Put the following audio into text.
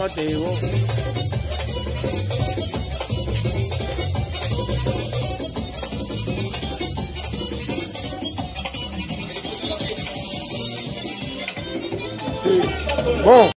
Mateo. Bom.